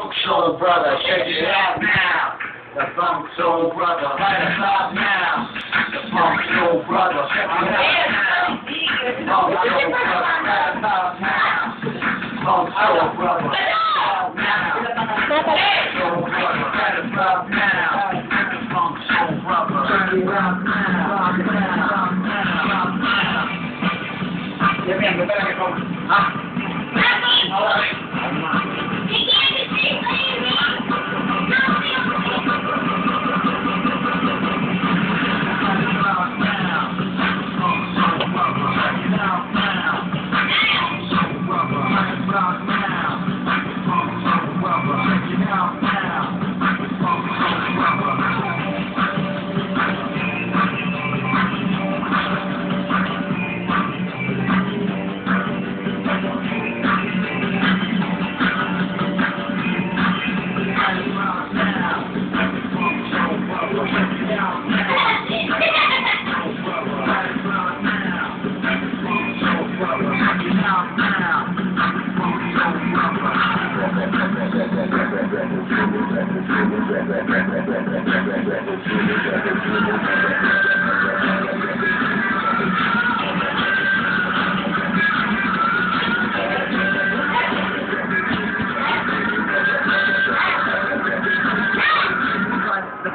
Funk Soul Brother, check it out now. The Funk Soul Brother, right about now. The Funk Soul Brother, check it out now. The Funk Soul Brother, right about now. The Soul Brother, right about now. Funk Soul Brother, right about now. Funk Soul Brother, right about now. Give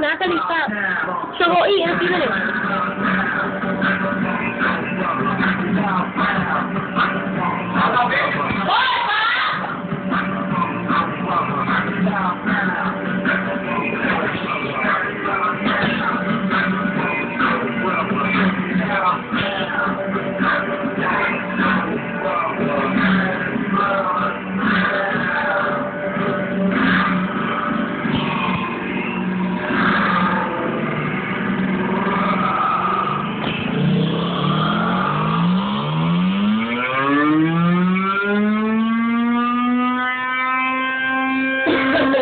Natalie, stop. So eat in a few minutes. Okay,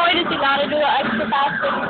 wait, just you gotta do an extra fast thing.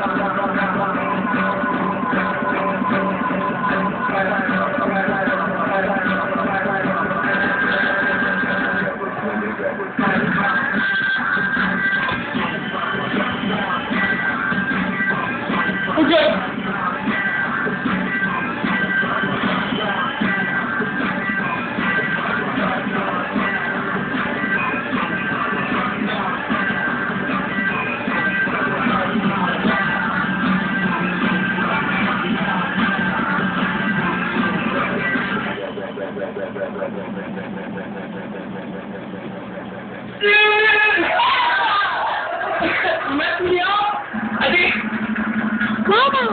Dude! Mess me up? I think... Mama!